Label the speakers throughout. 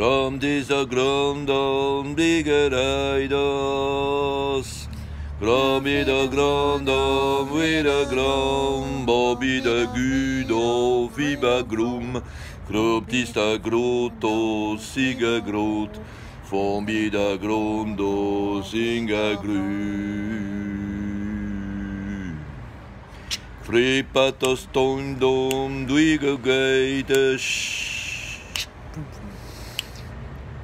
Speaker 1: Grom dieser Grondon Bigereidos. Grom wieder Grondon wieder Grom, Bobby der Güdo, Fieber Grum. Grob dieser Groto, Sieger Grot. Vom wieder Grondo, Singer Grün. Fripatos Tondom, Duiger Geides.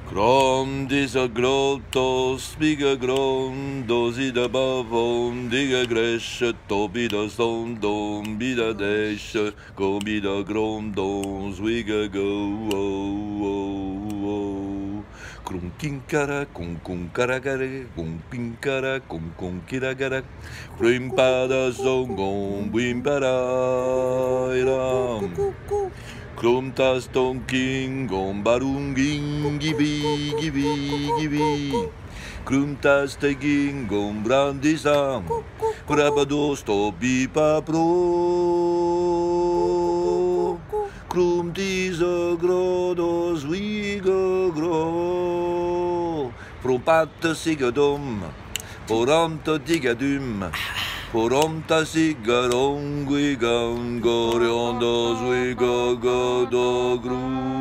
Speaker 1: Grom dieser Grotos, Biga Grom, Dosi da Bavon, Diga Gresche, Tobi da Stondom, Bida Desche, Go Bida Grom, Don, Zwiga Go, oh, oh, oh. Krum kinkara, kum kum karagare, kum pinkara, kum kum kiragara, Krim pada zongom, bim para, iram. Krumtas tonking gom barunging gibi gibi gibi. Krumtas teging gom brandisam Krabados to bipa pro Krum tisa grodos wiga gro Frumpatta sigadum Poranta digadum Poromta sigarongui gangoriondos we go go do gru